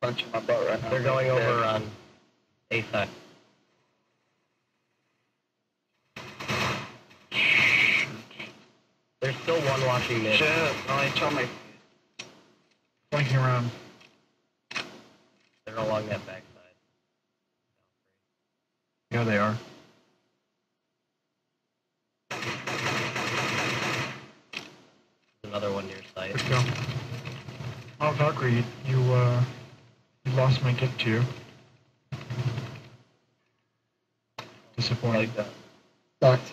punching my butt right now. They're going over on A side. There's still one watching mid. Shit, no, he told me. Flanking around. They're along that backside. Here they are. There's another one near site. Let's go. Oh, Valkyrie, you, uh, you lost my gift to you. Disappointed. Like that. Sucked.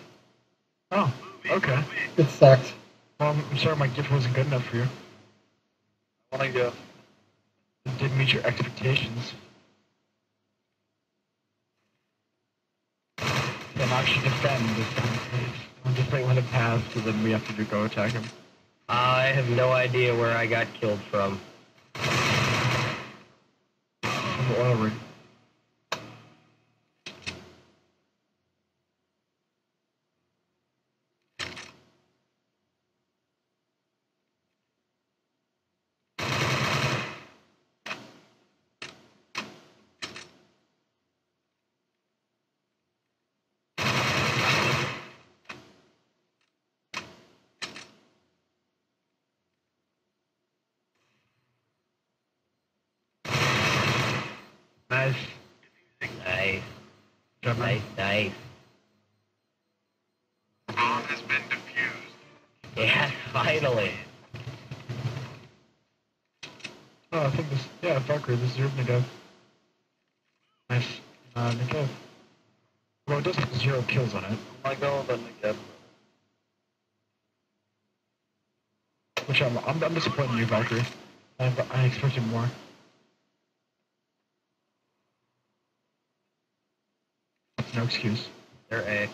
Oh, okay. It sucked. Well, I'm sorry my gift wasn't good enough for you. I wanna go. It didn't meet your expectations. Then actually defend this time, please. Don't just like let it pass, so then we have to do go attack him. I have no idea where I got killed from. Oil rig. Nice. Nice, Job, man. nice, nice. Bomb has been defused. Yeah, finally. Oh, I think this, yeah, Valkyrie, this is your Negev. Nice. Uh, Negev. Well, it does have zero kills on it, I might go with the Negev. which I'm, I'm, I'm disappointed in you, Valkyrie. I, I expected more. No excuse. They're A.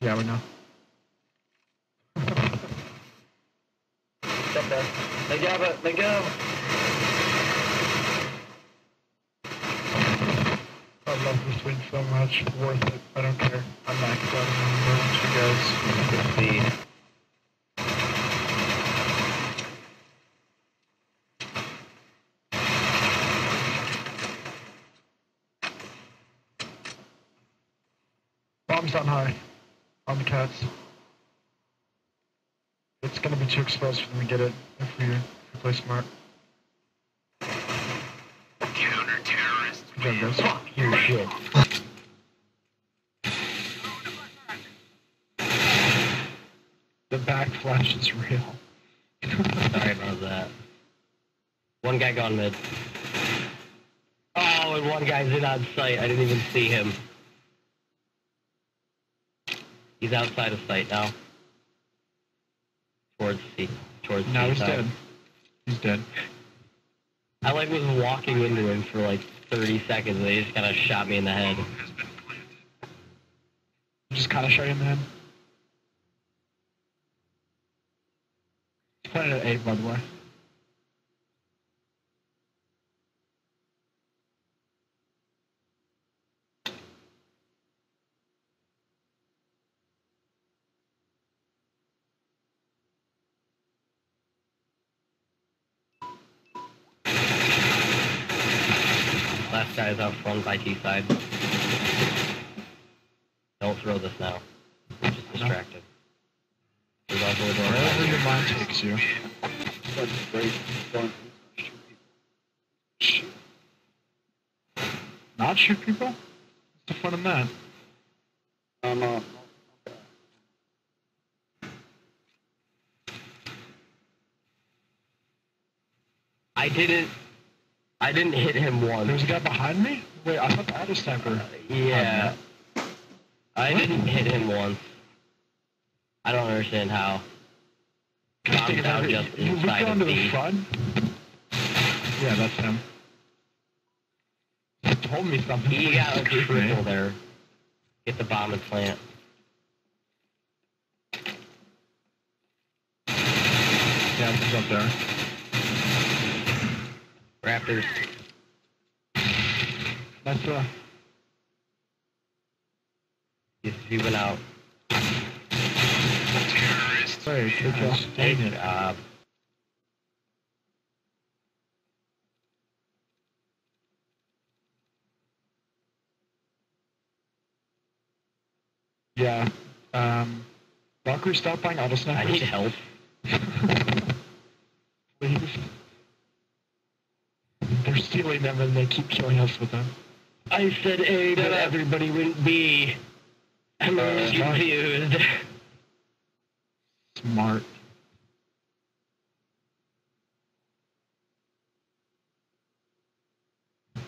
Yeah, we know. There. Negev it, Negev! I love this win so much. Worth it. I don't care. I'm maxed out on you guys. Good speed. Bombs down high. On the cats. It's gonna be too exposed for them to get it if we, if we play smart. Counter terrorists. Good job, guys. Fuck your shit. The backflash is real. Sorry about that. One guy gone mid. Oh, and one guy's in on sight. I didn't even see him. He's outside of sight now. Towards C. Towards No, he's dead. He's dead. I like was walking into him for like 30 seconds and he just kind of shot me in the head. Bomb has been planted. Just kind of shot you in the head. He's playing at 8, by the way. Last guy's out front by T side. Don't throw this now. I'm just distracted. There's also a door. Wherever your mind takes you. That's great. Going shoot people. Not shoot people? What's the fun in that? No, no. I didn't. I didn't hit him There was once. a guy behind me? Wait, I thought the auto sniper. Yeah. I What? didn't hit him once. I don't understand how. Take down just you inside down of to the front. Yeah, that's him. He told me something. He got a triple there. Get the bomb and plant. Yeah, he's up there. Raptors. That's uh. He's, he went out. Terrorists Wait, good job. Dang it. job. Yeah. Um, Valkyrie, stop buying auto I snipers. need help. Please. They're stealing them and they keep killing us with them. I said A, but everybody went B. I'm Uh, confused. Smart.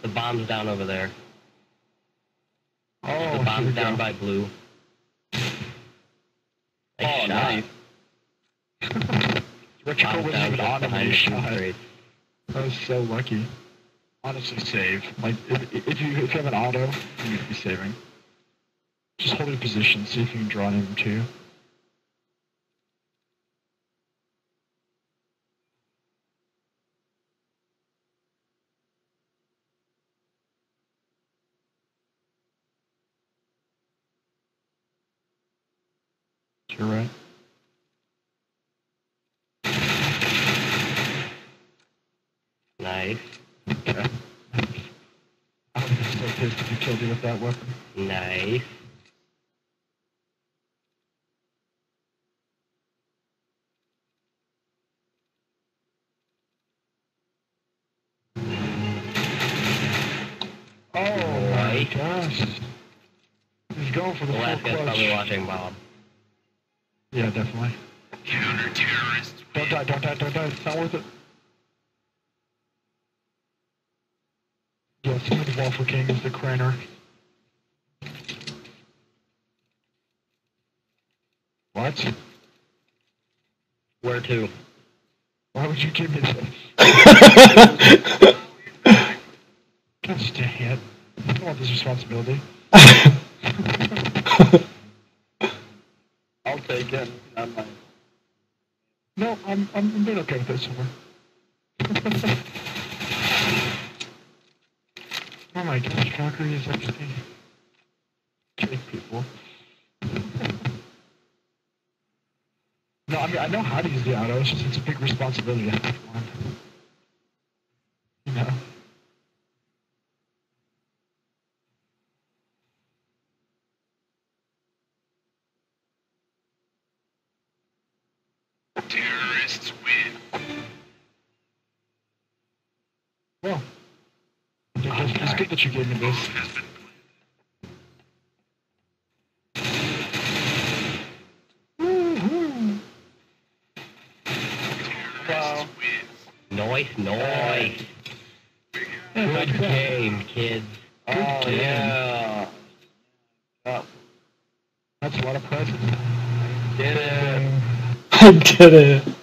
The bomb's down over there. Oh, the bomb's down go. by blue. Nice Oh, nice. Electrical Bomb's down even just on when behind the shot. I was so lucky. Honestly, save. Like, if, if you if you have an auto, you need to be saving. Just hold your position, see if you can draw an them too. You're right. Nice. Okay. I would be so pissed if you killed you with that weapon. Nice. Oh my gosh. He's going for the The full last guy's clutch. probably watching Bob. Yeah, definitely. Counter-terrorists Don't die, don't die, don't die. It's not worth it. Yeah, somebody the Waffle King is the craner. What? Where to? Why would you give me this? Gosh dang it. I don't want this responsibility. I'll take it. I'm like, No, I'm, I'm, I'm doing okay with this so oh my gosh, Valkyrie is actually killing people. no, I mean, I know how to use the auto, it's just it's a big responsibility think it's, it's good that you gave me this. Has been Woo-hoo. wow. wins. Nice, nice. Good game, kids. Oh, game. yeah. Oh, That's a lot of presents. did it. I did it.